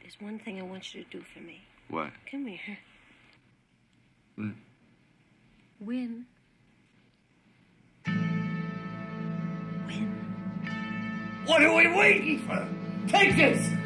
There's one thing I want you to do for me. What? Come here. Mm. Win. Win. What are we waiting for? Take this!